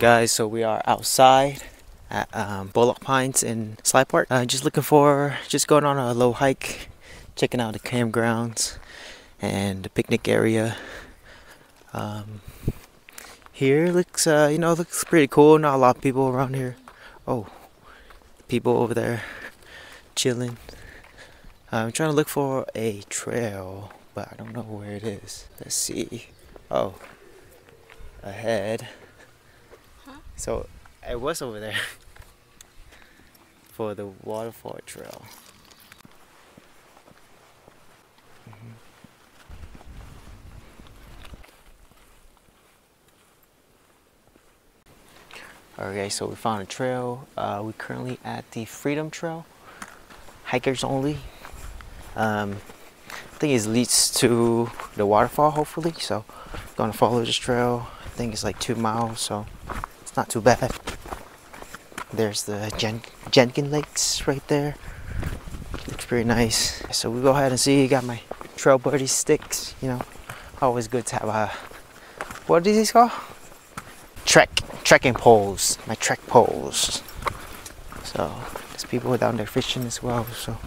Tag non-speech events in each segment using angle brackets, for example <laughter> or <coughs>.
guys? So we are outside at um, Pollock Pines in Sly Park. Uh, just looking for, just going on a low hike, checking out the campgrounds and the picnic area. Um, here looks, uh, you know, looks pretty cool. Not a lot of people around here. Oh, people over there chilling. I'm trying to look for a trail, but I don't know where it is. Let's see. Oh, ahead. So I was over there <laughs> for the waterfall trail. Mhm. Alright, so we found a trail. Uh, we're currently at the Freedom Trail, hikers only. Um, I think it leads to the waterfall, hopefully. So, gonna follow this trail. I think it's like two miles, so it's not too bad. There's the Jen- Jenkin Lakes right there. Looks pretty nice. So we go ahead and see. Got my trail buddy sticks. You know, always good to have a what is these called? Trek trekking poles. My trek poles. So there's people down there fishing as well. So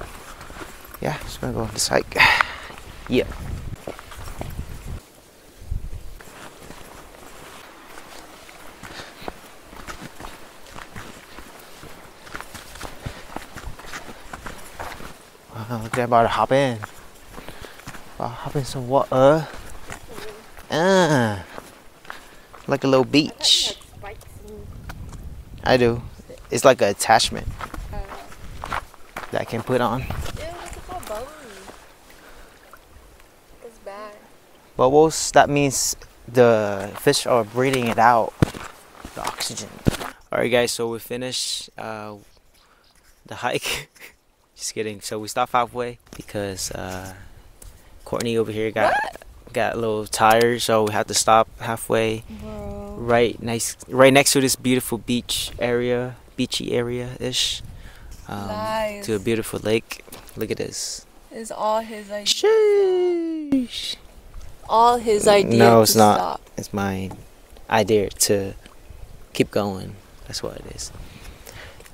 yeah, just gonna go on this <sighs> hike. Yeah. Look at about to hop in. About hop in some water. Ah, like a little beach. I do. It's like an attachment that I can put on. Bubbles, that means the fish are breathing it out, the oxygen. Alright, guys, so we finished uh, the hike. <laughs> Just kidding. So we stopped halfway because uh, Courtney over here got got a little tired, so we had to stop halfway. Bro. Right nice, right next to this beautiful beach area, beachy area ish, um, to a beautiful lake. Look at this. It's all his idea. Sheesh. All his idea. No, it's not. Stop. It's my idea to keep going. That's what it is.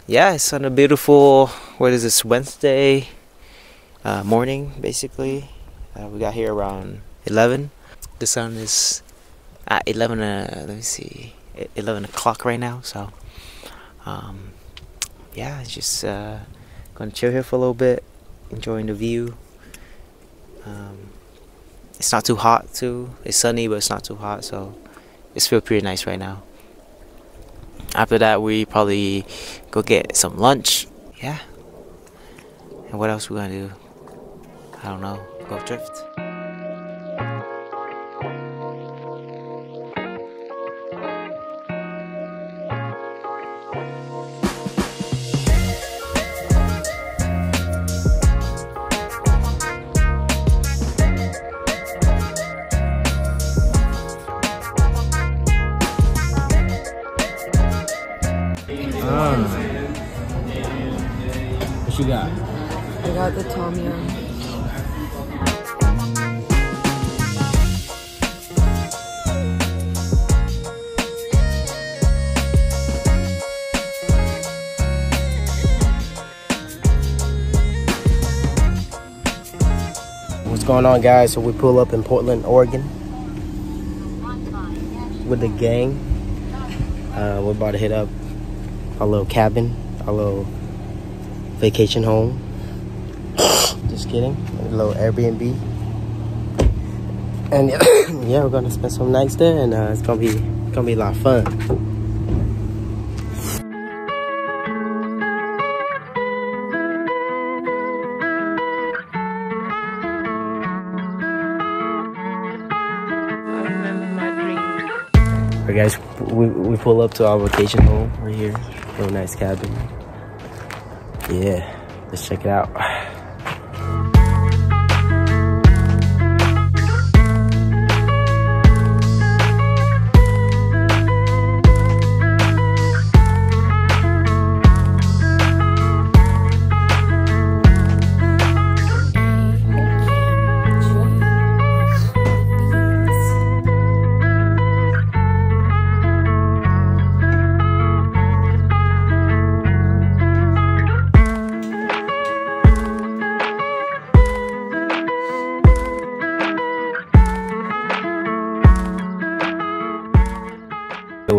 Yeah, it's on a beautiful. What is this Wednesday uh, morning? Basically, uh, we got here around eleven. The sun is at eleven. Uh, let me see, e- eleven o'clock right now. So, um, yeah, just uh, gonna chill here for a little bit, enjoying the view. Um, it's not too hot too. It's sunny, but it's not too hot, so it's feel pretty nice right now. After that, we probably go get some lunch. Yeah. And what else we gonna do? I don't know. Go drift. Going on, guys? So we pull up in Portland, Oregon with the gang. Uh, we're about to hit up our little cabin, our little vacation home. <coughs> Just kidding. A little Airbnb. And <coughs> yeah, we're gonna spend some nights there, and uh, it's gonna be gonna be a lot of fun. Alright, guys, we, we pull up to our vacation home right here. Real nice cabin. Yeah, let's check it out.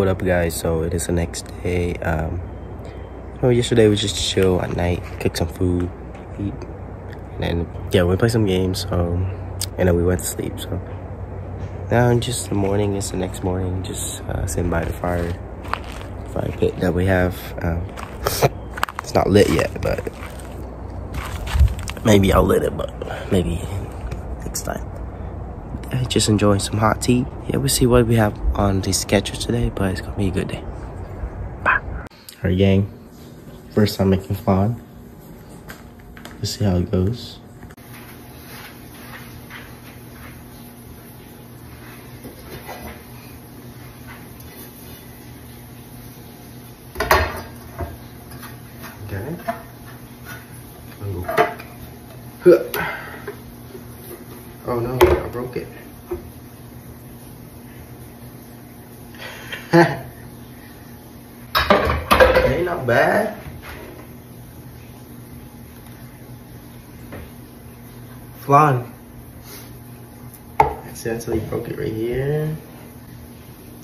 What up, guys? So it is the next day. Um, well, yesterday was just chill at night, cook some food, eat, and then yeah, we play some games. So and then we went to sleep. So now just the morning. It's the next morning. Just uh, sitting by the fire fire pit that we have. Um, <laughs> it's not lit yet, but maybe I'll lit it. But maybe next time. Yeah, just enjoying some hot tea. Yeah, we'll see what we have on the sketches today, but it's gonna be a good day. Bye. Alright, gang. First time making flan. Let's see how it goes. Okay. I'm gonna go quick. Huh. Oh no, I broke it. <laughs> ain't not bad. Flan. Accidentally broke it right here.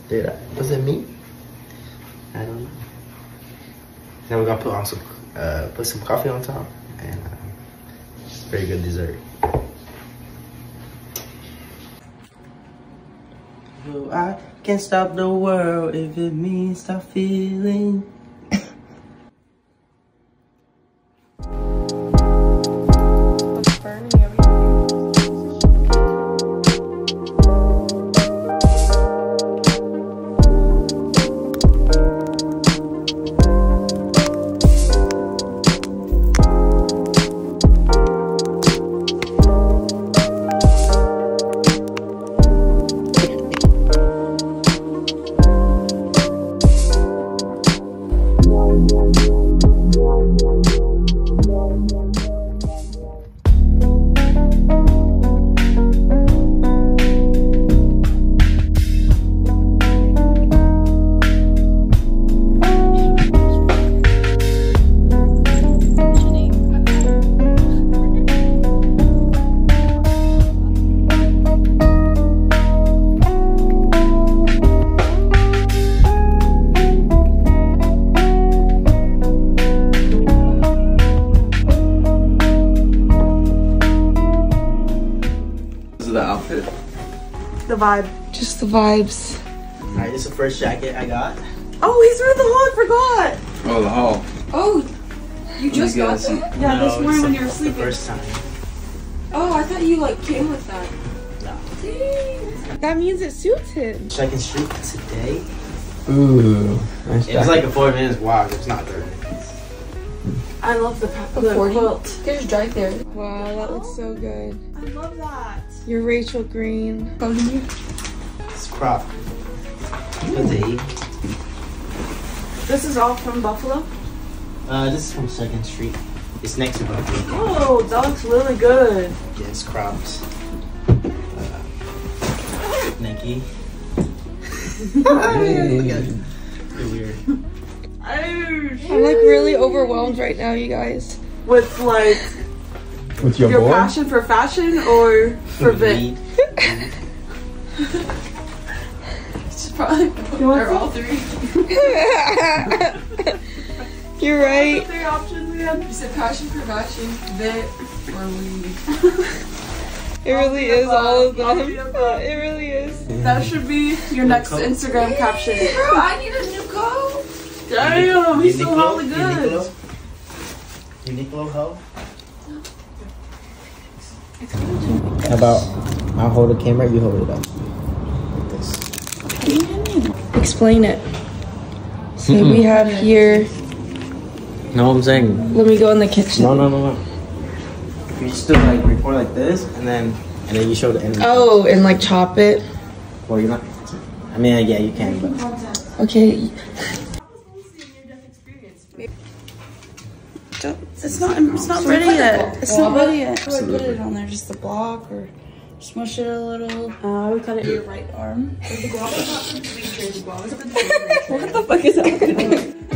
Did I? Was it me? I don't know. Now we're gonna put on some, uh, put some coffee on top, and uh, it's a very good dessert. I can't stop the world if it means stop feeling. Vibe. Just the vibes. Alright, this is the first jacket I got. Oh, he's with the hall. I forgot. Oh, the hall. Oh, you just got guys- that? Yeah, this morning when you were the sleeping. first time. Oh, I thought you like came with that. No. Dang. That means it suits him. Second Street today. Ooh, nice It's like a four minutes walk. It's not thirty minutes. I love the, pa- A the 40? quilt. You can just drive there. Wow, that looks so good. I love that. You're Rachel Green. It's crop. Good to. This is all from Buffalo. Uh, this is from Second Street. It's next to Buffalo. Oh, that looks really good. Yeah, it's cropped. Uh, Nike. Pretty weird. I'm like really overwhelmed right now, you guys. With like With your passion for fashion or for Vic. Weed. It's probably they're all three. <laughs> You're right. Three options we had. You said passion for fashion, bit, or weed. It really is all of them. the. It really is. That should be your next Coat. Instagram caption. Bro, I need a new coat. Damn, he's so Uniqlo? hella good. Uniqlo? Uniqlo hoe? How about I'll hold the camera, you hold it up. Like this. Explain it. So we have here. No, I'm saying? Let me go in the kitchen. No, no, no, no. You just do like record like this, and then and then you show the end. Oh, and like chop it. Well, you're not. I mean, yeah, you can, but Okay. It's not. It's not ready yet. It's not ready yet. How do I put it on there? Just the block or smush it a little? Uh, we cut it. Your right arm. <laughs> What the fuck is happening?